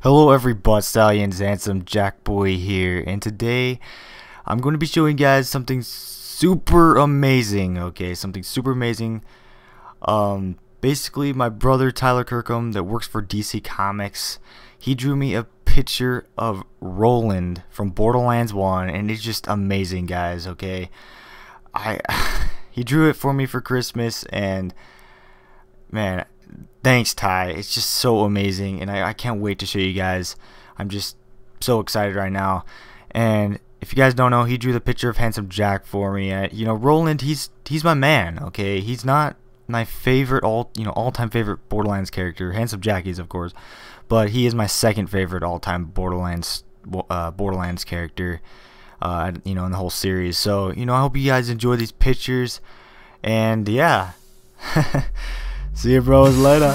Hello every bot stallions, handsome Jack Boy here, and today I'm going to be showing you guys something super amazing, okay, something super amazing. Um, basically my brother Tyler Kirkham that works for DC Comics, he drew me a picture of Roland from Borderlands 1, and it's just amazing, guys, okay. I, he drew it for me for Christmas, and man, thanks Ty. It's just so amazing, and I, I can't wait to show you guys. I'm just so excited right now. And if you guys don't know, he drew the picture of Handsome Jack for me. Uh, you know, Roland, he's he's my man. Okay, he's not my favorite all you know all time favorite Borderlands character. Handsome Jack is of course, but he is my second favorite all time Borderlands uh, Borderlands character. Uh, you know, in the whole series. So you know, I hope you guys enjoy these pictures, and yeah. See you bros later.